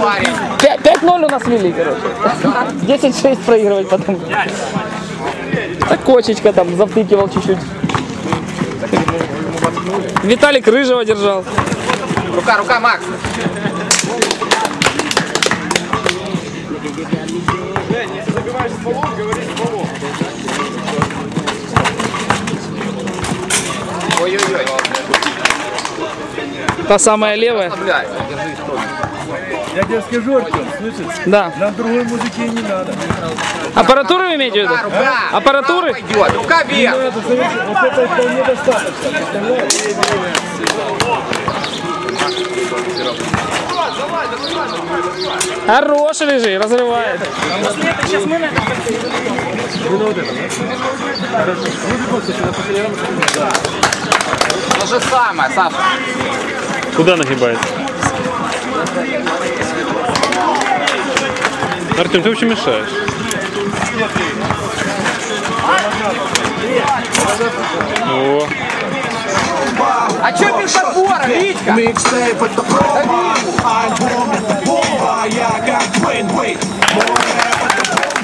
парень. 5-0 у нас вели, короче. 10-6 проигрывать потом. Так кочечка там завтыкивал чуть-чуть. Виталик рыжего держал. Рука, рука, Макс. Ой-ой-ой. Та самая левая. Я тебе скажу, Артем, слышишь? Да. Нам другой музыки не надо. Аппаратуру вы имеете в виду? Рука, рука. Аппаратуры? Пойдет. Рука вверх. Это, смотрите, вот это вполне достаточно. Хороший рыжий, разрывает. То же самое, Саша. Куда нагибается? Артем, ты вообще мешаешь. О, А чё без забора, Витька? Микстейп это проба, альбом это бомба, я как Дуэйн Уэйд. Мой рэп это бомба.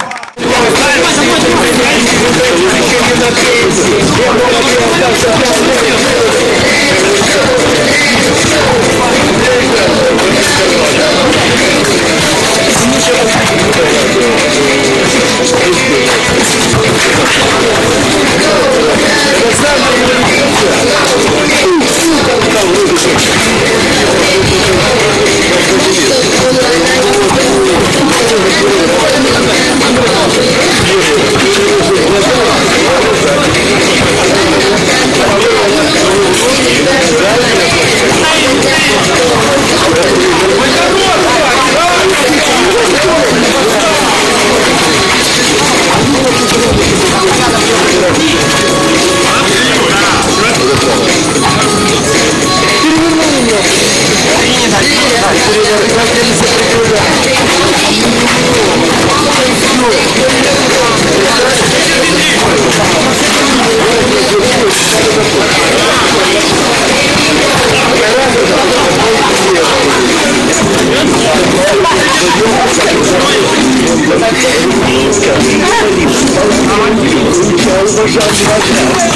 А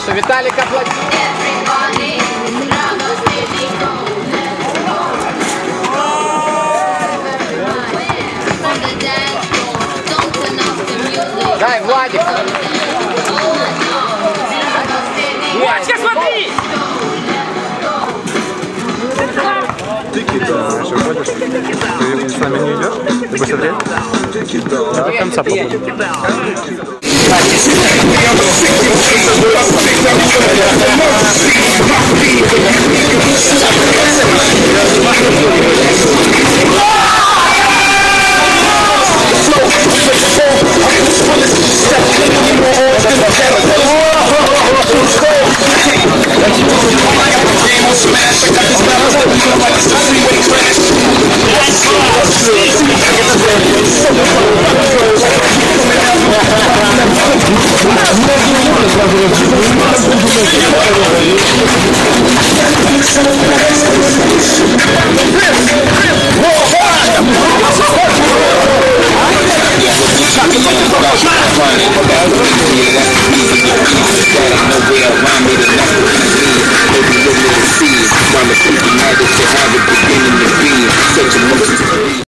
что, Виталик аплодирует? Дай, Владик. Вачка, смотри! ты с нами не идешь? Ты быстрее? До конца побудем. Such a